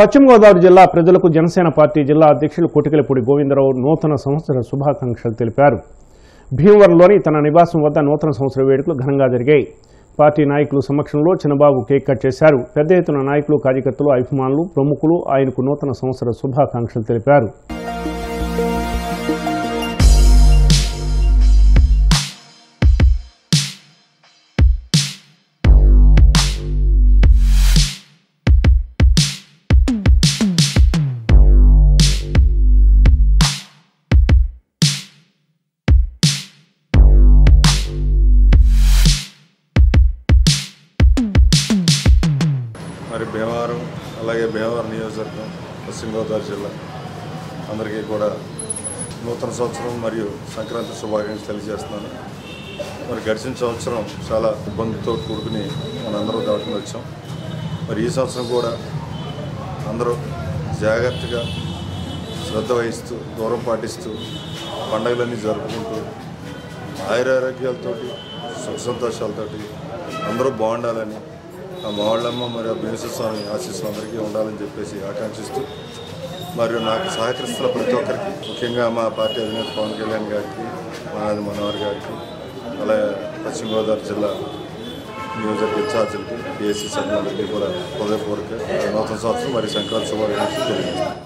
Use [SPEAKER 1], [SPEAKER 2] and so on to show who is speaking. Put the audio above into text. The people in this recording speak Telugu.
[SPEAKER 1] పశ్చిమ గోదావరి జిల్లా ప్రజలకు జనసేన పార్టీ జిల్లా అధ్యక్షులు కొటికలపూడి గోవిందరావు నూతన సంవత్సర శుభాకాంక్షలు తెలిపారు. భీమవరంలోని తన నివాసం వద్ద నూతన సంవత్సర వేడుకలు ఘనంగా జరిగాయి. పార్టీ నాయకులు సమక్షంలో చిన్నబాబు కేక్ కట్ చేశారు. పెద్ద ఎత్తున నాయకులు కార్యకర్తలు అభిమానులు ప్రముఖులు ఆయనకు నూతన సంవత్సర శుభాకాంక్షలు తెలిపారు.
[SPEAKER 2] మరి భీమవరం అలాగే భీమవరం నియోజకవర్గం పశ్చిమ గోదావరి జిల్లా అందరికీ కూడా నూతన సంవత్సరం మరియు సంక్రాంతి శుభాకాంక్షలు తెలియజేస్తున్నాను. మరి గడిచిన సంవత్సరం చాలా ఇబ్బందితో కూడుకుని మనందరూ దాటుకుని వచ్చాం. మరి ఈ సంవత్సరం కూడా అందరూ జాగ్రత్తగా శ్రద్ధ వహిస్తూ దూరం పాటిస్తూ పండగలన్నీ జరుపుకుంటూ ఆయురారోగ్యాలతోటి సుఖ సంతోషాలతోటి అందరూ బాగుండాలని ఆ మావాళ్ళమ్మ మరియు ఆ స్వామి ఆశీస్సులు అందరికీ ఉండాలని చెప్పేసి ఆకాంక్షిస్తూ మరియు నాకు సహకరిస్తున్న ప్రతి ఒక్కరికి ముఖ్యంగా మా పార్టీ అధినేత పవన్ కళ్యాణ్ గారికి మా మనోహర్ గారికి అలాగే పశ్చిమ గోదావరి జిల్లా నియోజకవర్గ ఇన్ఛార్జీలకి ఏసీ సభ్యులకి కూడా హృదయపూర్వక నూతన సంవత్సరం మరియు సంక్రాంతి శుభాకాంక్షలు తెలియజేస్తాను